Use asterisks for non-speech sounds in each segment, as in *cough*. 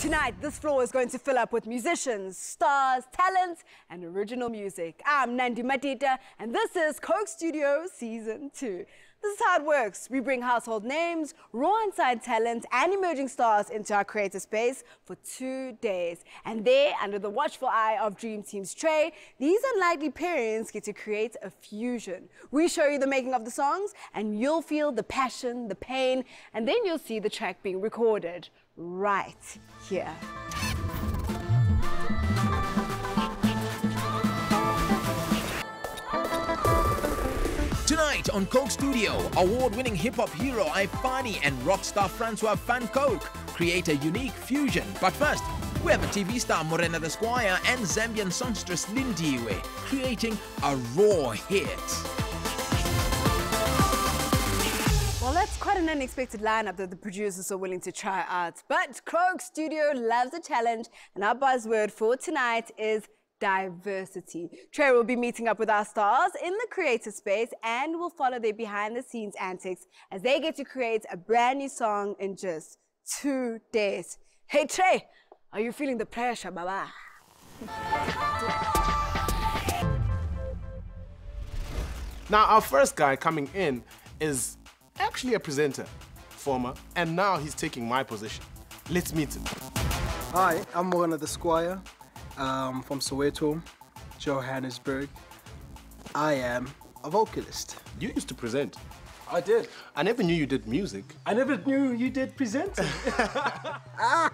Tonight, this floor is going to fill up with musicians, stars, talents, and original music. I'm Nandi Madida, and this is Coke Studio Season 2. This is how it works. We bring household names, raw inside talent, and emerging stars into our creative space for two days. And there, under the watchful eye of Dream Team's Trey, these unlikely pairings get to create a fusion. We show you the making of the songs, and you'll feel the passion, the pain, and then you'll see the track being recorded right here. Tonight on Coke Studio, award-winning hip-hop hero Ifani and rock star Francois Van Coke create a unique fusion. But first, we have a TV star Morena the Squire and Zambian songstress Lindiwe creating a raw hit. Well, that's quite an unexpected lineup that the producers are willing to try out. But Coke Studio loves a challenge, and our buzzword for tonight is diversity. Trey will be meeting up with our stars in the creative space and will follow their behind the scenes antics as they get to create a brand new song in just two days. Hey Trey, are you feeling the pressure, Baba? Now, our first guy coming in is actually a presenter, former, and now he's taking my position. Let's meet him. Hi, I'm Morena the Squire um, from Soweto, Johannesburg. I am a vocalist. You used to present. I did. I never knew you did music. I never knew you did presenting. *laughs* *laughs*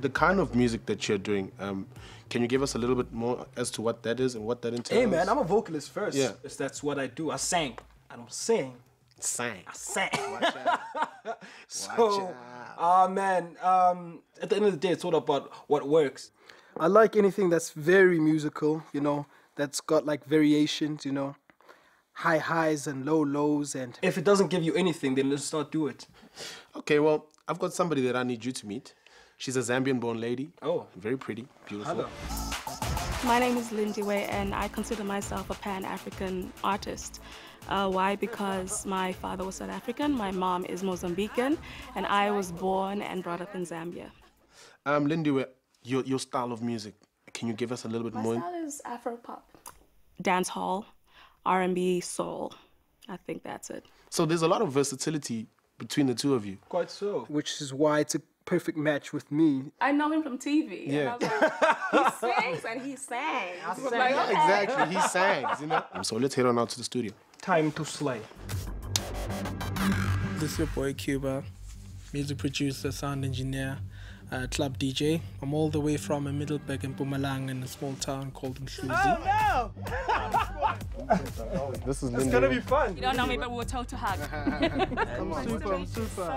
The kind of music that you're doing, um, can you give us a little bit more as to what that is and what that entails? hey man, I'm a vocalist first. Yeah. That's what I do. I sang. I don't sing. Sang. I sang. Watch out. so, ah man, um, at the end of the day, it's all about what works. I like anything that's very musical, you know, that's got like variations, you know, high highs and low lows. And if it doesn't give you anything, then let's not do it. Okay, well, I've got somebody that I need you to meet. She's a Zambian-born lady. Oh. Very pretty, beautiful. Hello. My name is Lindiwe, and I consider myself a Pan African artist. Uh, why? Because my father was South African, my mom is Mozambican, and I was born and brought up in Zambia. Um, Lindy, wh- your, your style of music, can you give us a little bit My more? style is Afro pop, dance hall, R&B, soul. I think that's it. So there's a lot of versatility between the two of you. Quite so. Which is why it's a perfect match with me. I know him from TV. Yeah. And I was like, he sings and he *laughs* sang. I was like, okay. Exactly, he sang, you know. So let's head on out to the studio. Time to slay. This is your boy Cuebur, music producer, sound engineer, uh, club DJ. I'm all the way from a Middelburg in Mpumalanga in a small town called Mhluzi. *laughs* This is gonna be fun. You don't know me, but we were told to hug. *laughs* Super, super.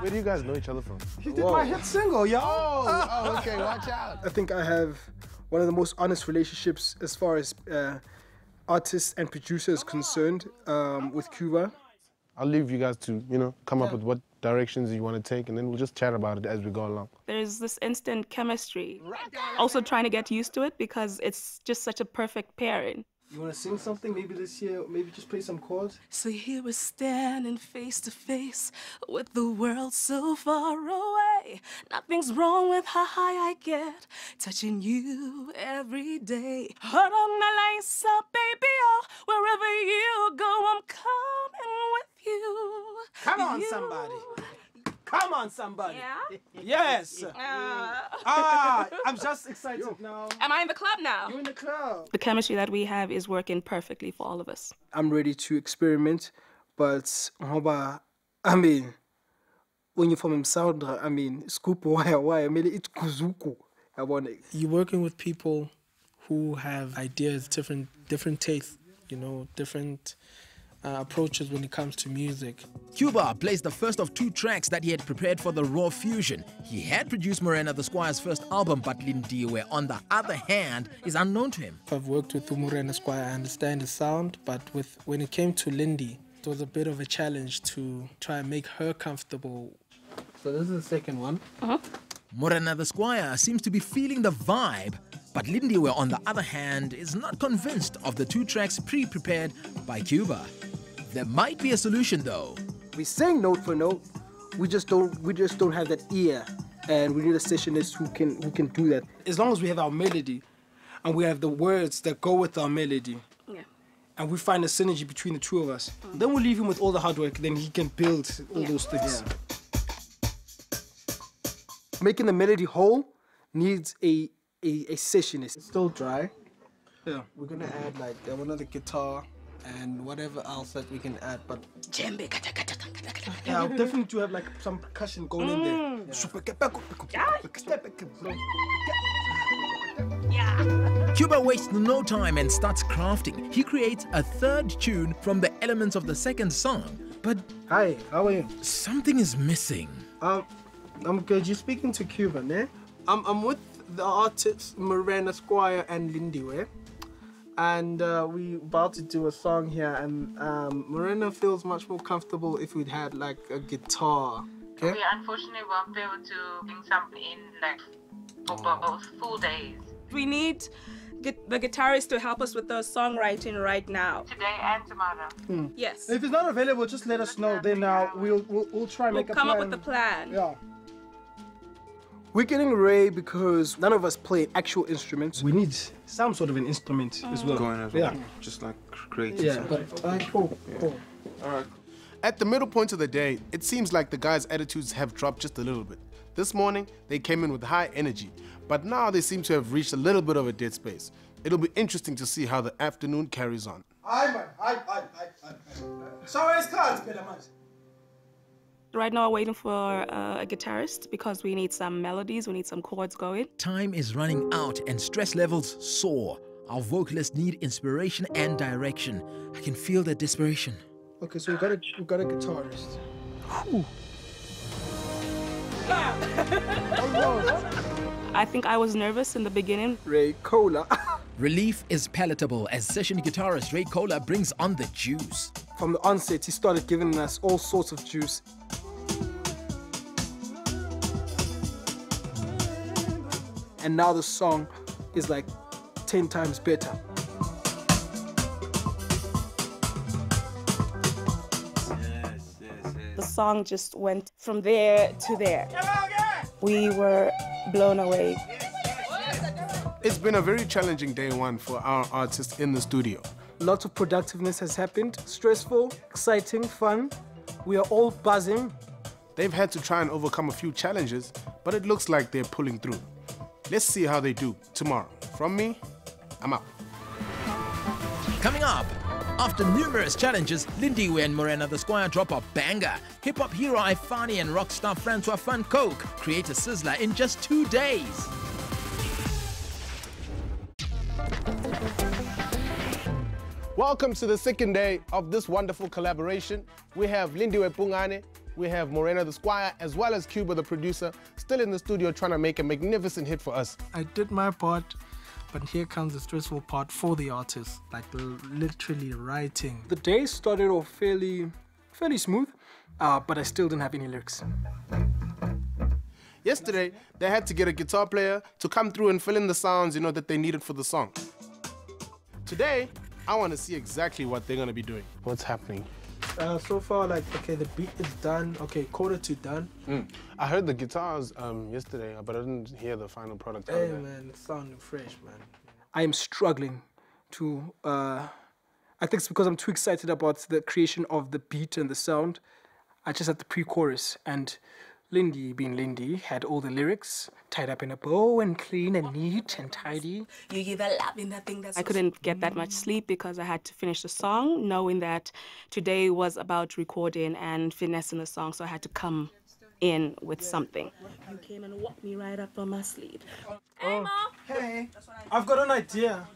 Where do you guys know each other from? He did my hit single, yo. Oh, okay, watch out. *laughs* I think I have one of the most honest relationships as far as uh, artists and producers concerned um, with Cuebur. I'll leave you guys to, you know, come up with what directions you want to take, and then we'll just chat about it as we go along. There's this instant chemistry. Also trying to get used to it because it's just such a perfect pairing. You want to sing something maybe this year? Maybe just play some chords? So here we're standing face to face with the world so far away. Nothing's wrong with how high I get, touching you every day. Heart on my lace up, baby, oh, wherever you go, I'm coming with you. Come on, You- somebody. Come on, somebody. Yeah? Yes. *laughs* Uh, ah, I'm just excited now. am I in the club now? You're in the crowd. The chemistry that we have is working perfectly for all of us. I'm ready to experiment, but ngoba, I mean, when you're from Msaudra, I mean, scoop why why I mean it's kuzuku. I want it. You're working with people who have ideas, different different tastes, you know, different uh, approaches when it comes to music. Cuebur plays the first of two tracks that he had prepared for the Raw Fusion. He had produced Morena the Squire's first album, but Lindiwe, on the other hand, is unknown to him. I've worked with Umurena Squire, I understand the sound, but with when it came to Lindy, it was a bit of a challenge to try and make her comfortable. So this is the second one. Uh-huh. Morena the Squire seems to be feeling the vibe, but Lindiwe, on the other hand, is not convinced of the two tracks pre-prepared by Cuebur. There might be a solution though. We sing note for note. We just don't. We just don't have that ear and we need a sessionist who can who can do that. As long as we have our melody, and we have the words that go with our melody, Yeah. and we find a synergy between the two of us, mm. then we'll leave him with all the hard work. Then he can build all those things. Making the melody whole needs a a, a sessionist. Still dry. Yeah. We're gonna add like uh, another guitar and whatever else that we can add, but Yeah, I'll definitely do have like some percussion going in there. Yeah. Super yeah. Cuebur wastes no time and starts crafting. He creates a third tune from the elements of the second song. But Hi, how are you? something is missing. Um, I'm good. You're speaking to Cuban, eh? I'm, I'm with the artists Morena Squire and Lindy, eh? And uh, we about to do a song here, and um, Morena feels much more comfortable if we'd had like a guitar. Okay. We unfortunately won't be able to bring something in like for both full days We need gu- the guitarist to help us with the songwriting right now. today and tomorrow. Yes. If it's not available, just let us know. Then uh, we'll, we'll we'll try and We'll make a come plan. up with the plan. Yeah. We're getting Ray because none of us play actual instruments. We need some sort of an instrument as well. going as well. Yeah. Just like creating Yeah. something. But uh, cool, cool. All right. At the middle point of the day, it seems like the guys' attitudes have dropped just a little bit. This morning, they came in with high energy, but now they seem to have reached a little bit of a dead space. It'll be interesting to see how the afternoon carries on. Hi man, hi, hi, hi, hi. Sorry, it's cards, better man. Right now, we're waiting for uh, a guitarist because we need some melodies, we need some chords going. Time is running out and stress levels soar. Our vocalists need inspiration and direction. I can feel their desperation. Okay, so we got a we got a guitarist. *laughs* I think I was nervous in the beginning. Ray Cola. *laughs* Relief is palatable as session guitarist Ray Cola brings on the juice. From the onset, he started giving us all sorts of juice. And now the song is like 10 times better. The song just went from there to there. We were blown away. It's been a very challenging day one for our artists in the studio. Lots of productiveness has happened. Stressful, exciting, fun. We are all buzzing. They've had to try and overcome a few challenges, but it looks like they're pulling through. Let's see how they do tomorrow. From me, I'm out. Coming up, after numerous challenges, Lindiwe and Morena the Squire drop a banger. Hip hop hero Ifani and rock star Francois Van Coke create a sizzler in just two days. Welcome to the second day of this wonderful collaboration. We have Lindiwe Pungane, we have Morena the Squire, as well as Cuebur the producer, still in the studio trying to make a magnificent hit for us. I did my part, but here comes the stressful part for the artist, like literally writing. The day started off fairly, fairly smooth, uh, but I still didn't have any lyrics. Yesterday, they had to get a guitar player to come through and fill in the sounds, you know, that they needed for the song. Today, I want to see exactly what they're going to be doing. What's happening? Uh, so far, like, okay, the beat is done. Okay, quarter to done. I heard the guitars um, yesterday, but I didn't hear the final product. Hey, that. man, it's sounding fresh, man. I am struggling to. Uh, I think it's because I'm too excited about the creation of the beat and the sound. I just had the pre-chorus, and Lindy, being Lindy, had all the lyrics tied up in a bow and clean and neat and tidy. You give a love in that thing that's I couldn't get that much sleep because I had to finish the song, knowing that today was about recording and finessing the song, so I had to come in with something. You came and walked me right up on my sleeve. Hey, Mom. Hey, I've got an idea.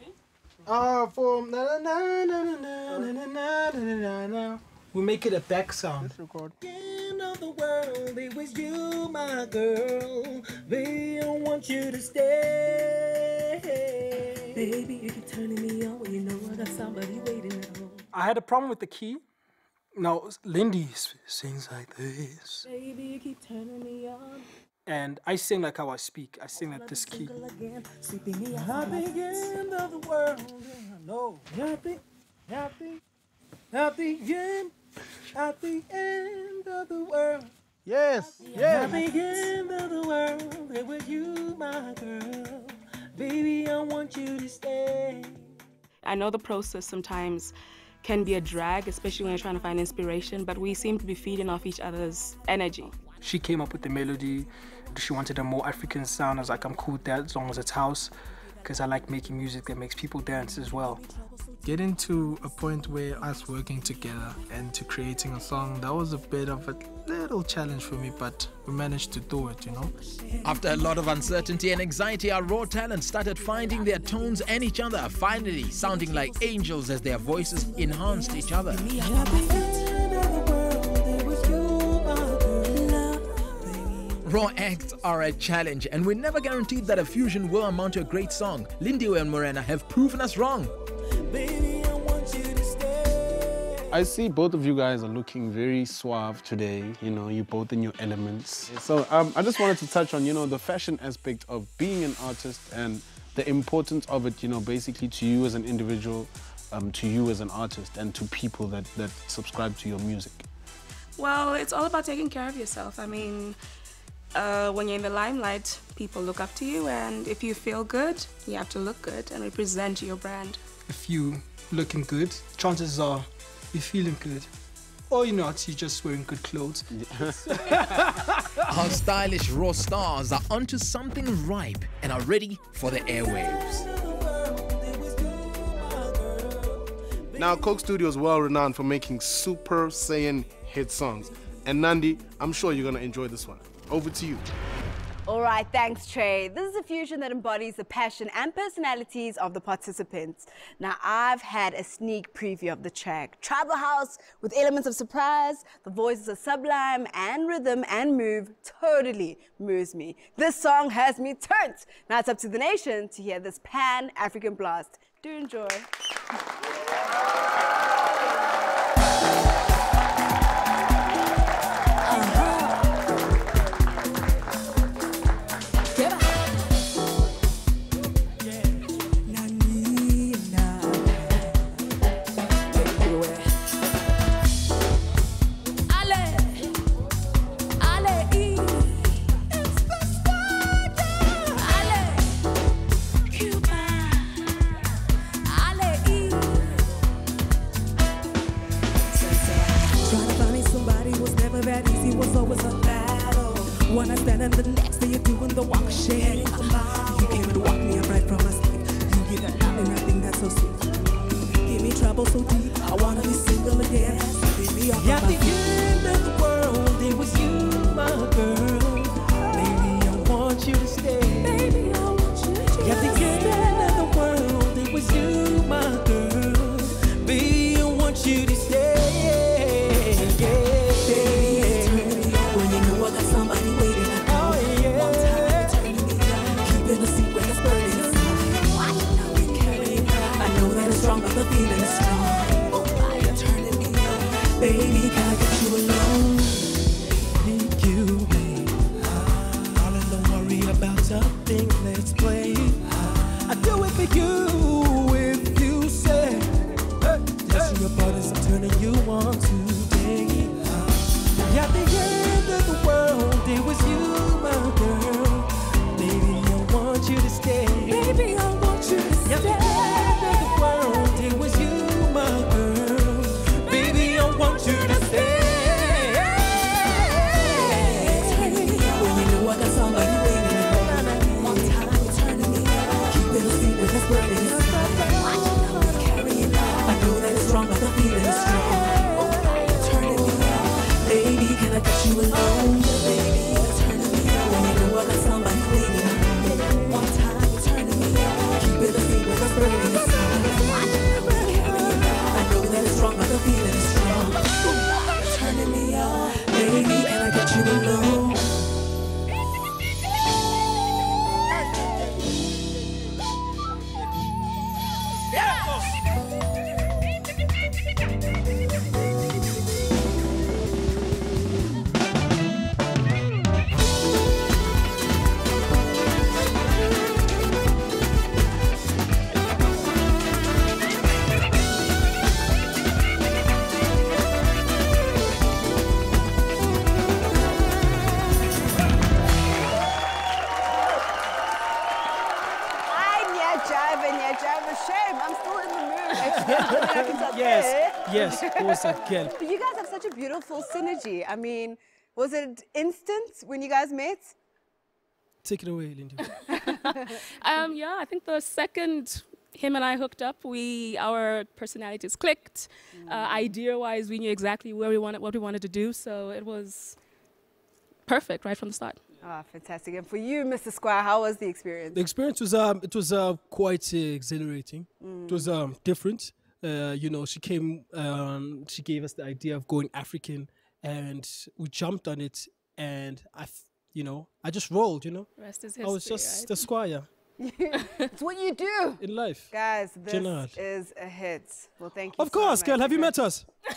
Uh, for na na na na na na na na na na na. We make it a back sound. Let's record. End of the world, it was you, my girl. They don't want you to stay. Baby, you keep turning me on when you know I got somebody waiting at home. I had a problem with the key. Now, Lindy sings like this. Baby, you keep turning me on. And I sing like how I speak. I sing at this key. Single again, sweeping me At off my the end of the world, no, at the, at the, at the end, at the end of the world. Yes, yes. At the end of the world, it was you, my girl. Baby, I want you to stay. I know the process sometimes can be a drag, especially when you're trying to find inspiration, but we seem to be feeding off each other's energy. She came up with the melody. She wanted a more African sound. I was like, I'm cool with that as long as it's house because I like making music that makes people dance as well. Getting to a point where us working together and to creating a song, that was a bit of a little challenge for me, but we managed to do it, you know. After a lot of uncertainty and anxiety, our raw talent started finding their tones and each other, finally sounding like angels as their voices enhanced each other. Raw acts are a challenge, and we're never guaranteed that a fusion will amount to a great song. Lindiwe and Morena have proven us wrong. I see both of you guys are looking very suave today. You know, you're both in your elements. So um, I just wanted to touch on, you know, the fashion aspect of being an artist and the importance of it, you know, basically to you as an individual, um, to you as an artist, and to people that, that subscribe to your music. Well, it's all about taking care of yourself. I mean, uh, when you're in the limelight, people look up to you, and if you feel good, you have to look good and represent your brand. If you looking good, chances are you're feeling good. Or you're not, you're just wearing good clothes. *laughs* Our stylish raw stars are onto something ripe and are ready for the airwaves. Now, Coke Studio is well renowned for making Super Saiyan hit songs. And Nandi, I'm sure you're going to enjoy this one. Over to you. All right, thanks, Trey. This is a fusion that embodies the passion and personalities of the participants. Now, I've had a sneak preview of the track. Tribal House with elements of surprise, the voices are sublime, and rhythm and move totally moves me. This song has me turned. Now it's up to the nation to hear this pan-African blast. Do enjoy. That girl? But you guys have such a beautiful synergy. I mean, was it instant when you guys met? Take it away, Lindy. *laughs* Um, yeah, I think the second him and I hooked up, we our personalities clicked. Uh, idea-wise, we knew exactly where we wanted, what we wanted to do, so it was perfect right from the start. Ah, fantastic. And for you, Mr. Squire, how was the experience? The experience was um it was uh, quite uh, exhilarating. Mm. It was um different. Uh, you know, she came um she gave us the idea of going African, and we jumped on it, and I, you know, I just rolled. You know, Rest is I was just right? the squire *laughs* *laughs* it's what you do. in life. Guys, this Gennard. is a hit. Well, thank you. Of course, girl. Have you met us? *laughs* I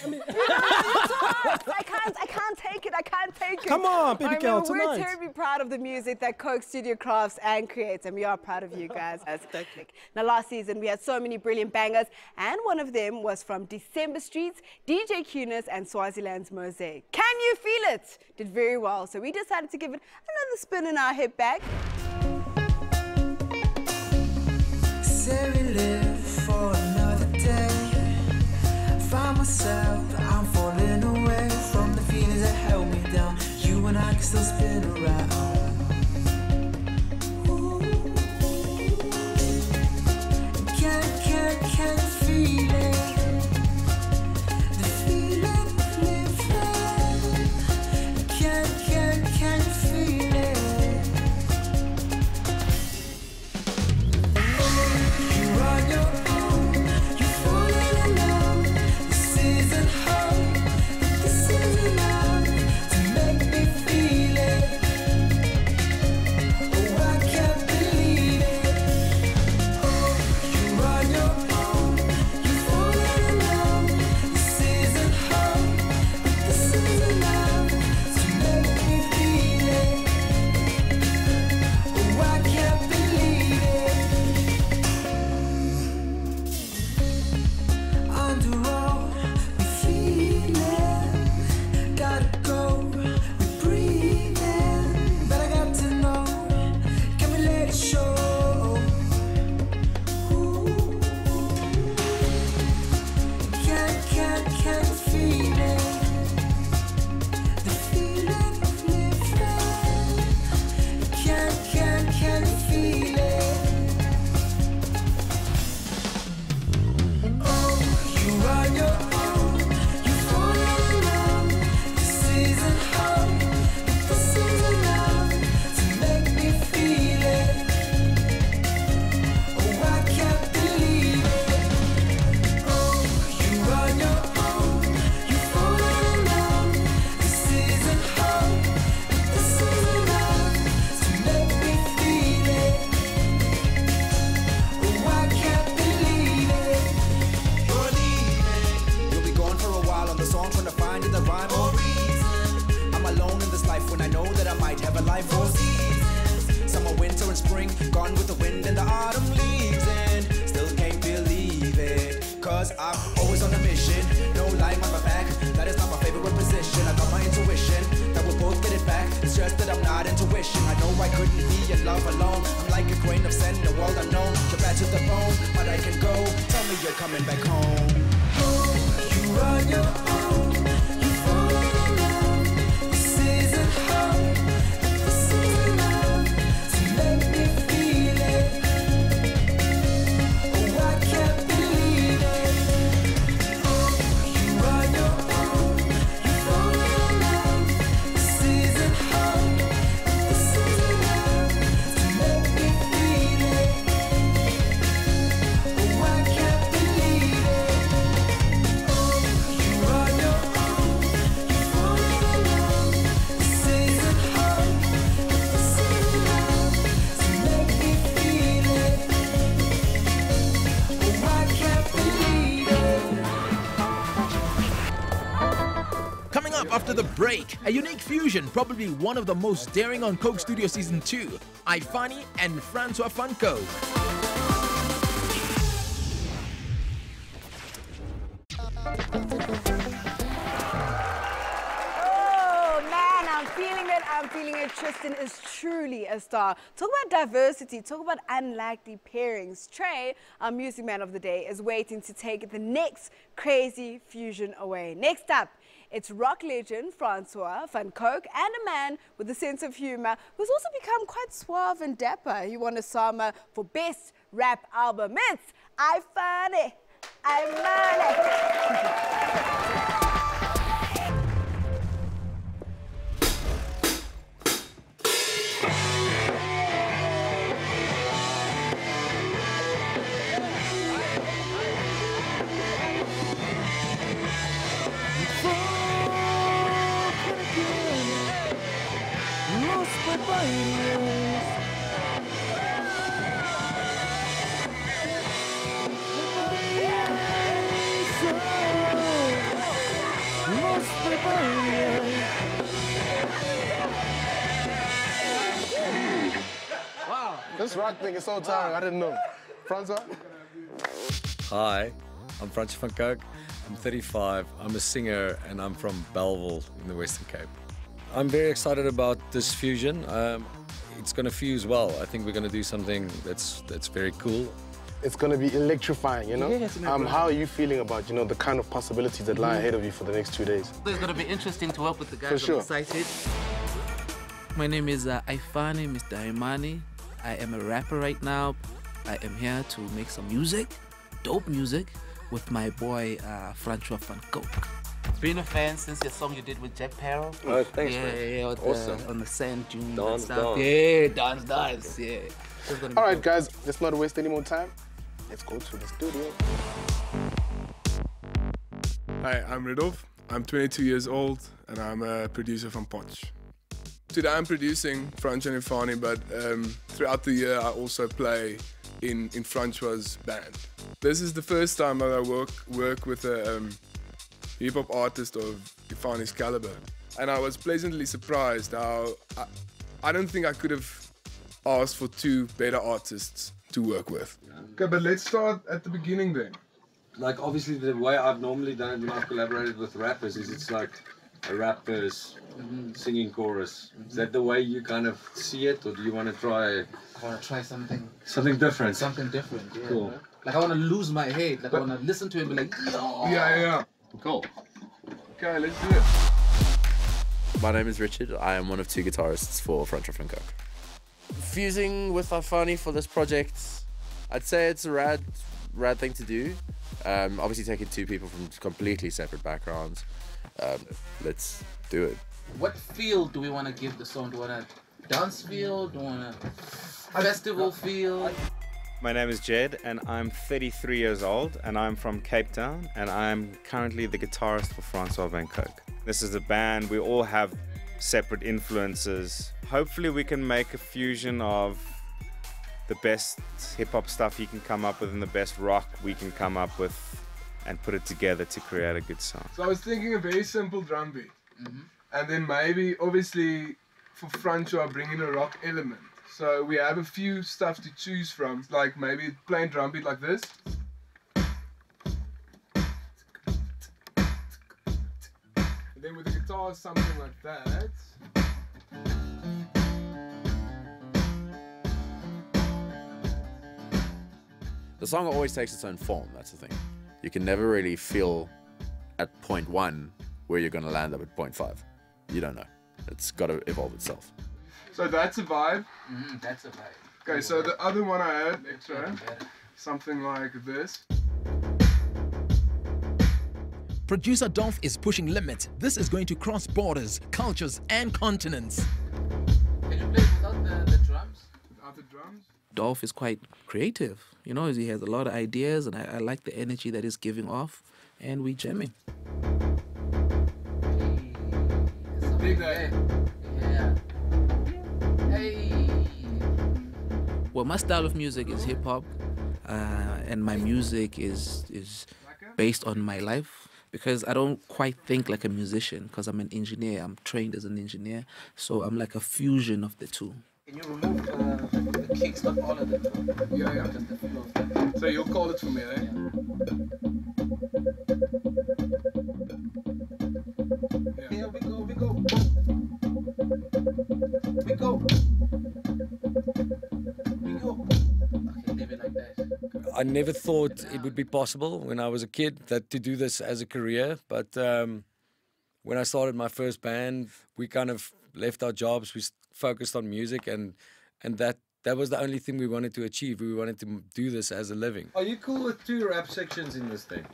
can't, I can't take it. I can't take it. Come on, baby I mean, girl, We're terribly proud of the music that Coke Studio crafts and creates, and we are proud of you guys. *laughs* Thank you. Now, last season we had so many brilliant bangers, and one of them was from December Streets, DJ Cunis, and Swaziland's Mosaic. Can you feel it? Did very well, so we decided to give it another spin in our hip bag. Live for another day. Find myself, I'm falling away and I can still spin around. Cause I'm always on a mission, no lying on my back. That is not my favorite position. I got my intuition that we'll both get it back. It's just that I'm not intuition. I know I couldn't be in love alone. I'm like a grain of sand in the world unknown. You're bad to the bone, but I can go. Tell me you're coming back home. You're your fusion, probably one of the most daring on Coke Studio Season 2, Ifani and Francois van Coke. Oh man, I'm feeling it. I'm feeling it, Tristan is truly a star. Talk about diversity, talk about unlikely pairings. Trey, our music man of the day, is waiting to take the next crazy fusion away. Next up, it's rock legend Francois van Coke and a man with a sense of humor who's also become quite suave and dapper. He won a SAMA for Best Rap Album. It's I Funny, I Money. *laughs* This rock thing is so tiring. I didn't know. Francois? Hi, I'm Francois van Coke. I'm 35. I'm a singer and I'm from Bellville in the Western Cape. I'm very excited about this fusion. Um, it's going to fuse well. I think we're going to do something that's that's very cool. It's going to be electrifying, you know? Yes, um, how are you feeling about, you know, the kind of possibilities that lie ahead of you for the next two days? It's gonna be interesting to work with the guys. For sure. I'm excited. My name is uh, Ifani Mr. Imani. I am a rapper right now. I am here to make some music, dope music, with my boy uh, Francois van Coke. Been a fan since your song you did with Jack Parrow. Oh, thanks, yeah, man. Yeah, yeah, with Awesome. the, on the sand dunes and Dance, stuff. dance. Yeah, dance, dance. Yeah. So it's gonna be All right, dope. guys, let's not waste any more time. Let's go to the studio. Hi, I'm Ridolf. I'm 22 years old and I'm a producer from Potch. Today I'm producing Franch and Ifani, but um, throughout the year I also play in, in Francois' band. This is the first time that I work, work with a um, hip hop artist of Ifani's caliber. And I was pleasantly surprised how I, I don't think I could have asked for two better artists to work with. Okay, but let's start at the beginning then. Like obviously the way I've normally done it when I've collaborated with rappers is it's like a rap verse, singing chorus. Is that the way you kind of see it, or do you want to try I wanna try something. something different? Something different. Yeah. Cool. Like I wanna lose my head. Like I wanna listen to it and be like, yo. Yeah, yeah. Cool. Okay, let's do it. My name is Richard. I am one of two guitarists for Franco Franco. Fusing with Ifani for this project, I'd say it's a rad, rad thing to do. Um, obviously, taking two people from completely separate backgrounds. Um, let's do it. What feel do we want to give the song? Do we want a dance feel? Do we want a festival feel? My name is Jed and I'm 33 years old and I'm from Cape Town and I'm currently the guitarist for Francois Van Coke. This is a band, we all have separate influences. Hopefully we can make a fusion of the best hip hop stuff you can come up with and the best rock we can come up with and put it together to create a good song. So I was thinking a very simple drum beat. Mm-hmm. And then maybe, obviously, for Francois, bring in a rock element. So we have a few stuff to choose from, like maybe plain drum beat like this. And then with the guitar, something like that. The song always takes its own form. That's the thing. You can never really feel at point one where you're going to land up at point five. You don't know. It's got to evolve itself. So that's a vibe. Mm, that's a vibe. Okay, so the other one I had, extra, something like this. Producer Dolph is pushing limits. This is going to cross borders, cultures, and continents. Can you play without the, the drums? Without the drums? Dolph is quite creative. You know, he has a lot of ideas, and I, I like the energy that he's giving off, and we jamming. Dig. Yeah. Hey. Well, my style of music is hip hop, uh, and my music is is based on my life because I don't quite think like a musician because I'm an engineer. I'm trained as an engineer, so I'm like a fusion of the two. Can you remove uh, the, kicks, not all of them? Yeah, yeah. Just a few of them. So you call it for me, right? Yeah. Here we go, we go. We go. We go. It like that. I never thought it would be possible when I was a kid that to do this as a career, but um, when I started my first band, we kind of left our jobs. We focused on music, and and that that was the only thing we wanted to achieve. We wanted to do this as a living. Are you cool with two rap sections in this thing?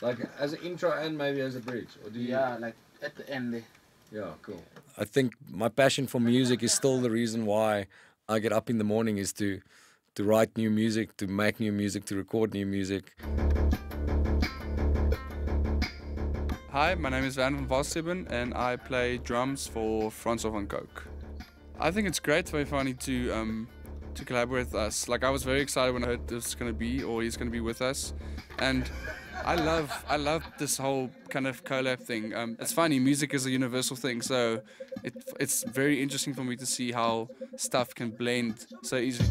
Like as an intro and maybe as a bridge? Or do you... Yeah, like at the end there. Yeah, cool. I think my passion for music is still the reason why I get up in the morning is to to write new music, to make new music, to record new music. Hi, my name is Van van Valsteben and I play drums for Francois van Coke. I think it's great for Ifani to um, to collaborate with us. Like I was very excited when I heard this was gonna be or he's gonna be with us, and I love I love this whole kind of collab thing. Um, it's funny, music is a universal thing, so it, it's very interesting for me to see how stuff can blend so easily.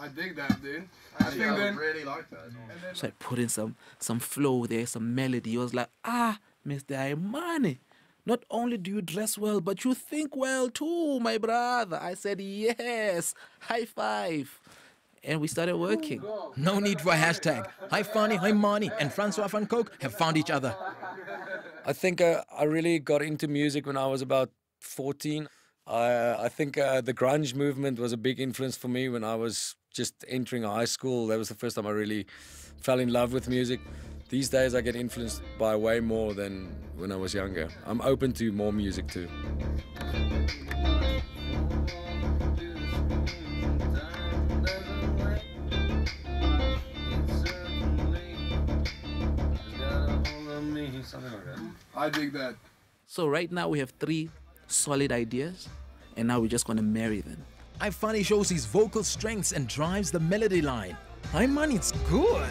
I dig that, dude. I think I then really like that. So I put in some some flow there, some melody. I was like, ah, Mr. Imani, not only do you dress well, but you think well too, my brother. I said, yes, high five. And we started working. No need for a hashtag. Hi Fani, hi Mani, and Francois van Coke have found each other. I think uh, I really got into music when I was about 14. I, I think uh, the grunge movement was a big influence for me when I was just entering high school. That was the first time I really fell in love with music. These days I get influenced by way more than when I was younger. I'm open to more music too. I dig that. So right now we have three solid ideas, and now we're just gonna marry them. Ifani shows his vocal strengths and drives the melody line. Hi man, it's good.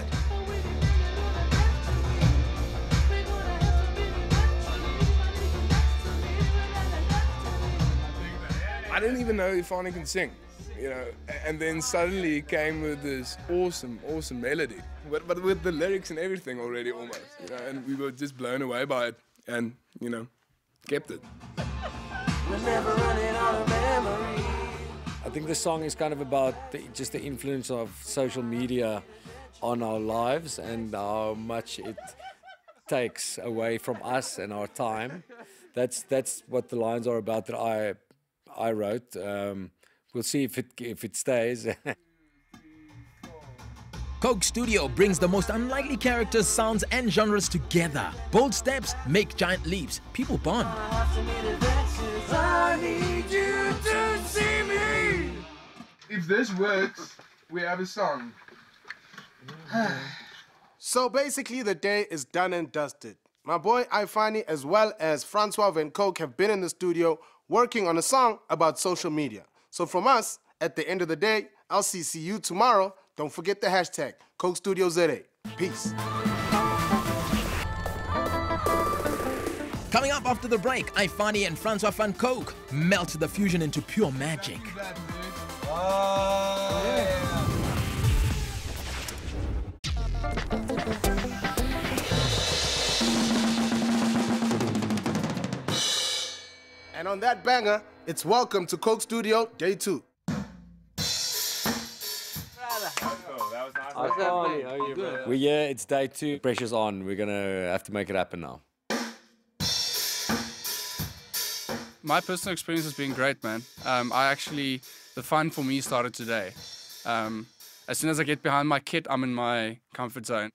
I didn't even know Ifani can sing, you know, and then suddenly he came with this awesome, awesome melody, but, but with the lyrics and everything already almost, you know, and we were just blown away by it and, you know, kept it. I think the song is kind of about the, just the influence of social media on our lives and how much it takes away from us and our time. That's that's what the lines are about that I I wrote. Um, we'll see if it if it stays. *laughs* Coke Studio brings the most unlikely characters, sounds, and genres together. Bold steps make giant leaps. People bond. I need you to see me. If this works, we have a song. *sighs* So basically, the day is done and dusted. My boy Ifani, as well as Francois Van Coke, have been in the studio working on a song about social media. So from us, at the end of the day, I'll see, see you tomorrow. Don't forget the hashtag Coke Studio ZA. Peace. Coming up after the break, Ifani and Francois van Coke melt the fusion into pure magic. And on that banger, it's welcome to Coke Studio Day 2. Well, yeah, it's day two. Pressure's on. We're gonna have to make it happen now. My personal experience has been great, man. Um, I actually, the fun for me started today. Um, as soon as I get behind my kit, I'm in my comfort zone.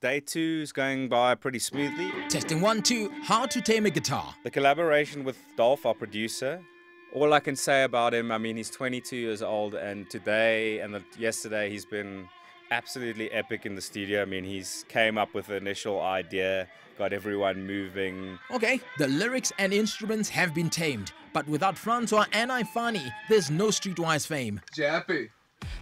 Day two is going by pretty smoothly. Testing one, two, how to tame a guitar. The collaboration with Dolph, our producer, all I can say about him, I mean, he's 22 years old, and today and the, yesterday he's been absolutely epic in the studio. I mean, he's came up with the initial idea, got everyone moving. Okay, the lyrics and instruments have been tamed, but without Francois and Ifani, there's no streetwise fame. Jappy.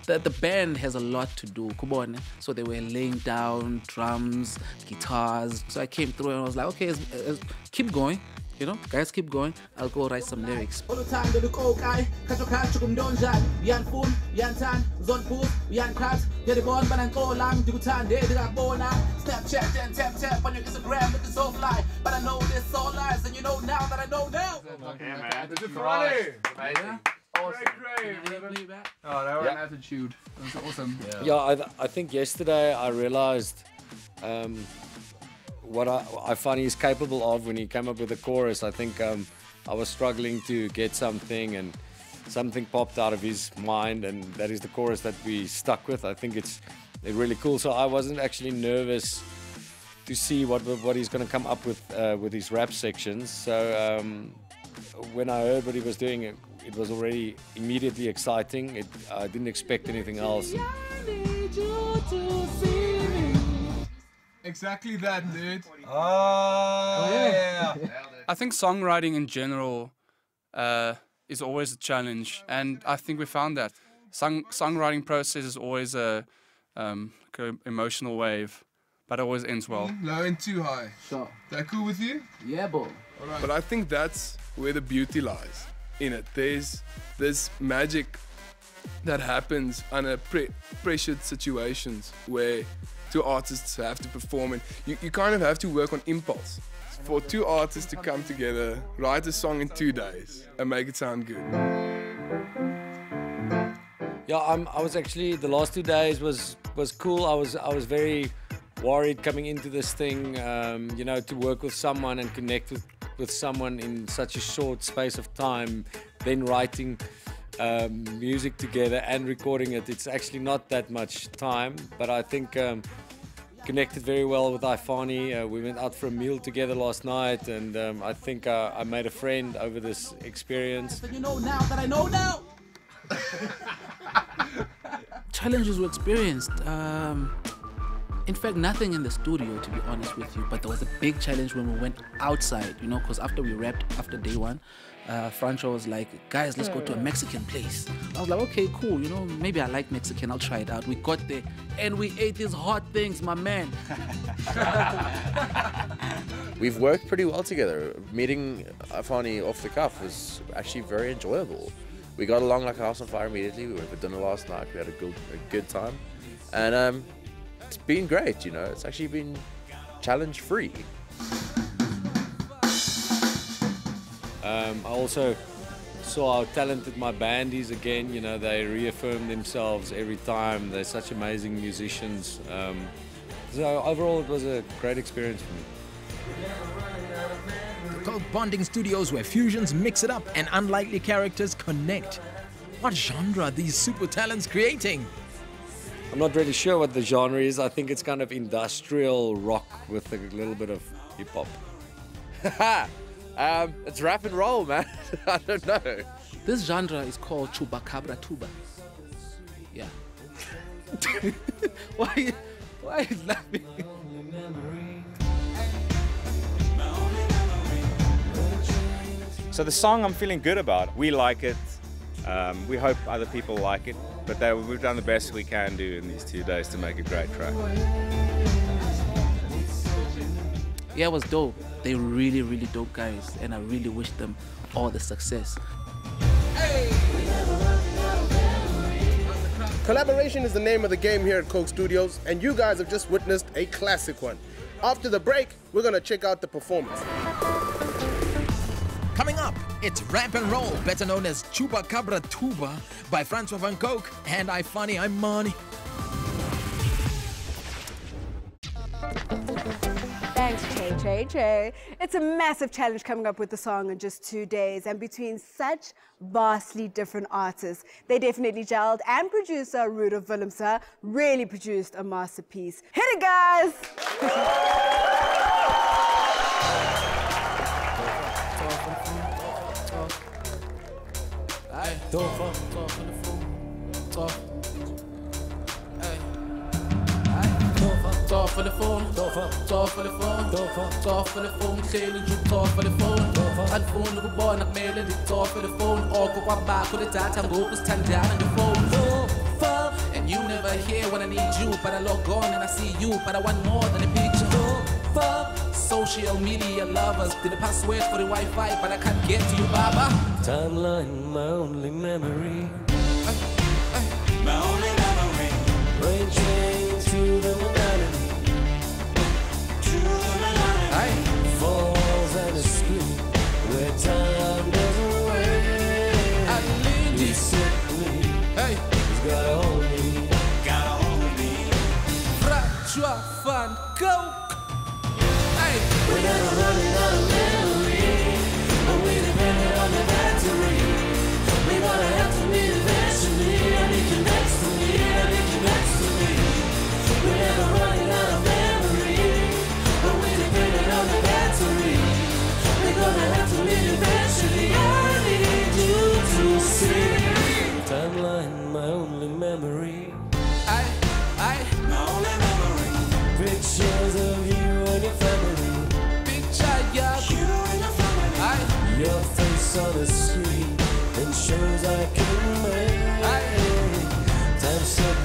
The, the band has a lot to do, kubona. So they were laying down drums, guitars. So I came through and I was like, okay, let's- let's keep going. You know, guys, keep going. I'll go write some lyrics. Oluthando lukokai kachokacho kumndonjani uyanifuna uyanithanda uzondiphuza uyangiqhatha ngiyalibona bananhloko lami ndikuthande ndingakubona Snapchat and tap tap on your Instagram looking so fly but I know this all lies and you know now that I know now Yeah, man. This is funny. Amazing. Great, great. Oh, that was Yeah. attitude. That was awesome. Yeah, I, I think yesterday I realized um, what I, I find he's capable of when he came up with the chorus. I think um, I was struggling to get something and something popped out of his mind and that is the chorus that we stuck with. I think it's really cool. So I wasn't actually nervous to see what what he's going to come up with uh, with his rap sections. So um, when I heard what he was doing, it, it was already immediately exciting. It, I didn't expect anything else. Exactly that, dude. Oh, yeah. I think songwriting in general uh, is always a challenge, and I think we found that. Song songwriting process is always a um, like a emotional wave, but it always ends well. Low and too high. Sure. That cool with you? Yeah, boy. But I think that's where the beauty lies in it. There's this magic that happens under pre- pressured situations where two artists have to perform and you, you kind of have to work on impulse. For two artists to come together, write a song in two days and make it sound good. Yeah, I'm, I was actually the last two days was was cool. I was I was very worried coming into this thing. Um, you know, to work with someone and connect with with someone in such a short space of time, then writing um, music together and recording it. It's actually not that much time, but I think. Um, Connected very well with Ifani. Uh, we went out for a meal together last night, and um, I think uh, I made a friend over this experience. So you know now that I know now *laughs* Challenges were experienced. In fact, nothing in the studio, to be honest with you. But there was a big challenge when we went outside, you know, because after we wrapped, after day one, uh, Francho was like, guys, let's go to a Mexican place. I was like, okay, cool, you know, maybe I like Mexican, I'll try it out. We got there and we ate these hot things, my man. *laughs* We've worked pretty well together. Meeting Ifani off the cuff was actually very enjoyable. We got along like a house on fire immediately. We went for dinner last night. We had a good, a good time, and um, it's been great. You know, it's actually been challenge free. Um, I also saw how talented my band is again. You know, they reaffirm themselves every time. They're such amazing musicians. Um, so overall, it was a great experience for me. The Coke Bonding Studios where fusions mix it up and unlikely characters connect. What genre are these super talents creating? I'm not really sure what the genre is. I think it's kind of industrial rock with a little bit of hip hop. *laughs* um, it's rap and roll, man. *laughs* I don't know. This genre is called Chupacabra Tuba. Yeah. *laughs* why, why are you laughing? So the song I'm feeling good about. We like it. Um, we hope other people like it. But they, we've done the best we can do in these two days to make a great track. Yeah, it was dope. They really, really dope guys, and I really wish them all the success. Collaboration is the name of the game here at Coke Studios, and you guys have just witnessed a classic one. After the break, we're gonna check out the performance. Coming up, it's Rap and Roll, better known as Chupacabra Tuba by Francois Van Coke and Ifani, I'm Marnie. Thanks, JJJ. It's a massive challenge coming up with the song in just two days, and between such vastly different artists, they definitely gelled, and producer Rudolf Willemse really produced a masterpiece. Hit it, guys! *laughs* Tofa, tofa on the phone, tofa. Tof for the phone, tof for the phone, tof for the phone, sailing you tof for the phone. Ang phone ko ba nagmelody tof for the phone. O ko pa ba ko the data go ko stand down on the phone. And you never hear when I need you, but I log on and I see you, but I want more than a picture. Social media lovers. Did the password for the Wi-Fi, but I can't get to you, Baba. Timeline, my only memory. My only memory. Brain train to the only memory. I, I, my only memory. Pictures of you and your family. Picture ya. You and your family. I, Your face on the screen and shows I can make. Time suddenly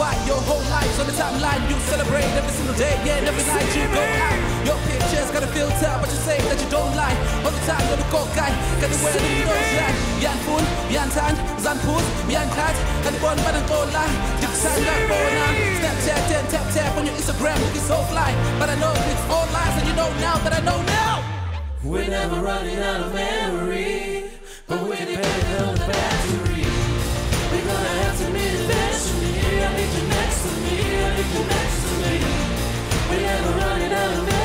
why your whole life's on the timeline. You celebrate every single day, yeah, and every night you go out. Your pictures got a filter, but you say that you don't lie. All the time, you're the coke guy. Got the way that you know like Yan Fun, Yan Tan, Zan Put, Yan Kat, and the one man and go line. Sign that phone now. Snapchat, then tap tap on your Instagram, looking so fly. But I know it's all lies, and you know now that I know now. We're never running out of memory, but we're depending on the battery. We're gonna have to meet I next to me. We're never running out of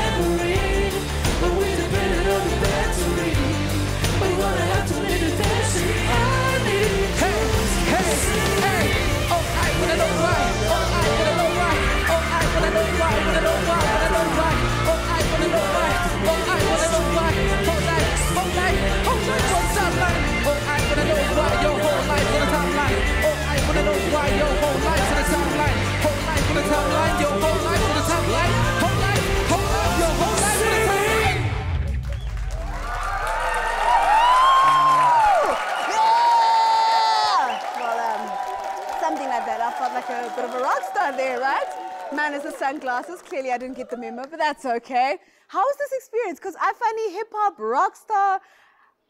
that's okay. How was this experience? Because I find hip hop, rock star,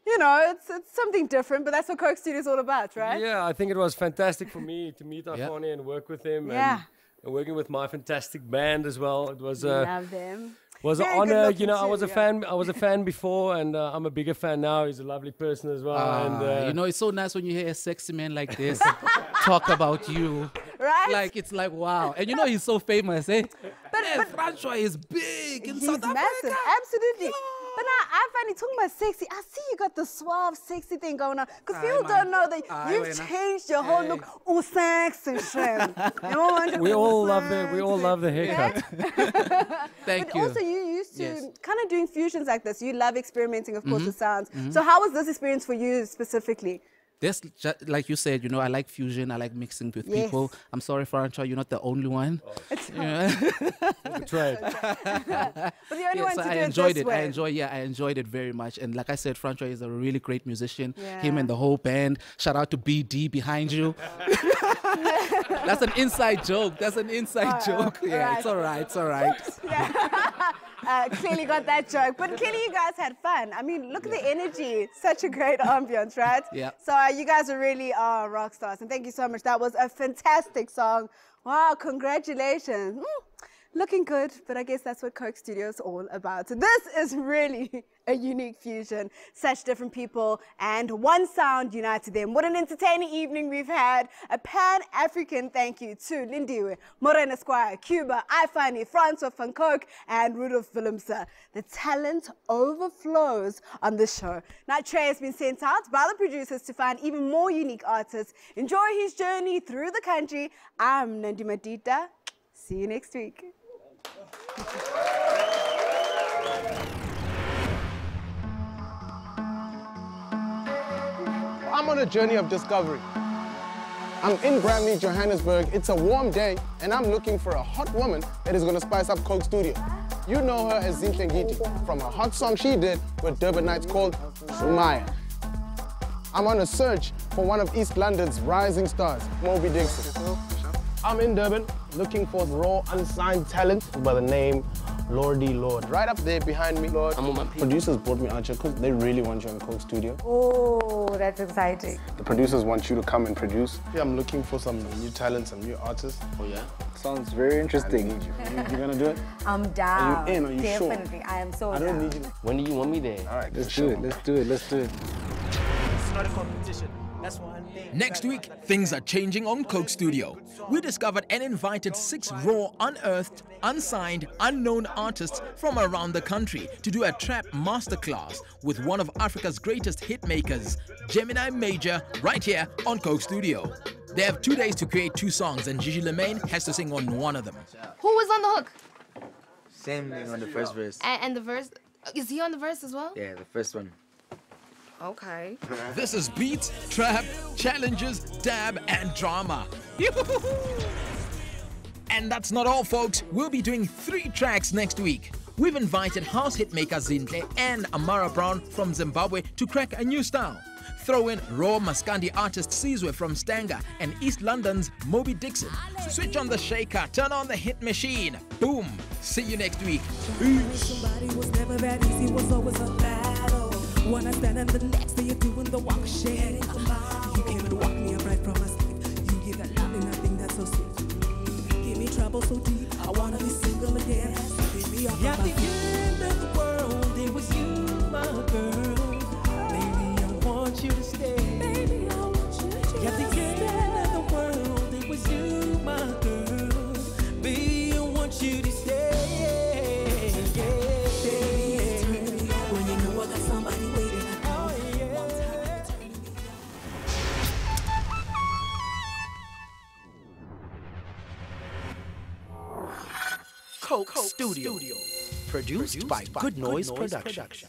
you know, it's, it's something different, but that's what Coke Studio is all about, right? Yeah, I think it was fantastic for me to meet Ifani and work with him. Yeah. And, and working with my fantastic band as well. It was uh, Love them. was an Very good honor. You know, I was a fan. I was a fan before, and uh, I'm a bigger fan now. He's a lovely person as well. and Ah, uh, you know, it's so nice when you hear a sexy man like this *laughs* talk about you. *laughs* Right? Like, it's like, wow. And you know, he's so famous, eh? *laughs* But, yeah, Francois is big in He's South massive, Africa. absolutely. But now I find it talking about sexy. I see you got the suave, sexy thing going on. Because people man. don't know that you've changed your whole look. Oh, sexy *laughs* we all love the we all love the haircut. Thank but you. also, you used to Yes. kind of doing fusions like this. You love experimenting, of course, Mhm, with sounds. mhm. So, how was this experience for you specifically? This, like you said, you know, I like fusion. I like mixing with Yes. people. I'm sorry, Francois, you're not the only one. It's Yeah. Betrayed. *laughs* But the only Yes, one to I do enjoyed it this it. I enjoy, yeah, I enjoyed it very much. And like I said, Francois is a really great musician. Yeah. Him and the whole band. Shout out to BD behind you. *laughs* That's an inside joke. That's an inside Oh, oh, joke. Yeah, alright. it's all right. It's all right. *laughs* uh, clearly got that joke. But clearly you guys had fun. I mean, look at the energy. Such a great ambiance, right? Yeah. So uh, you guys are really uh, rock stars. And thank you so much. That was a fantastic song. Wow, congratulations. Mm, looking good, but I guess that's what Coke Studio is all about. This is really *laughs* a unique fusion. Such different people and one sound united them. What an entertaining evening we've had. A pan-African thank you to Lindiwe, Morena Squire, Cuebur, Ifani, Francois van Coke, and Rudolf Willemse. The talent overflows on this show. Now, Trey has been sent out by the producers to find even more unique artists. Enjoy his journey through the country. I'm Nandi Madida. See you next week. I'm on a journey of discovery. I'm in Bramley, Johannesburg. It's a warm day, and I'm looking for a hot woman that is gonna spice up Coke Studio. You know her as Zinhlengiti from a hot song she did with Durban Nights called Sumaya. I'm on a search for one of East London's rising stars, Mobi Dixon. I'm in Durban looking for raw, unsigned talent by the name Lordy Lord. Right up there behind me, Lord. I'm on my producers brought me out here because they really want you in Coke Studio. Oh, that's exciting. The producers want you to come and produce. Yeah, I'm looking for some new talent, some new artists. Oh yeah? Sounds very interesting. you. you. You gonna do it? *laughs* I'm down. Are you in? Are you sure? Definitely. I am so I don't down. need you. When do you want me there? All right, let's do sure. it. Let's do it. Let's do it. It's not a competition. That's why Next week, things are changing on Coke Studio. We discovered and invited six raw, unearthed, unsigned, unknown artists from around the country to do a trap masterclass with one of Africa's greatest hitmakers, Gemini Major, right here on Coke Studio. They have two days to create two songs, and Gigi Lamayne has to sing on one of them. Who was on the hook? Same thing on the first verse. And, and the verse, is he on the verse as well? Yeah, the first one. Okay. *laughs* This is beats, trap, challenges, dab, and drama. and that's not all, folks. We'll be doing three tracks next week. We've invited house hitmaker Zinhle and Amara Brown from Zimbabwe to crack a new style. Throw in raw Maskandi artist Sizwe from Stanga and East London's Mobi Dixon. Switch on the shaker, turn on the hit machine. Boom! See you next week. Somebody One I stand and the next day you're doing the walk shit. You came and walked me up right from my sleep. You give that love and I think that's so sweet. Give me trouble so deep, I wanna be single again. Pick me up At Coke, Studio. Produced, by Good Noise, Production.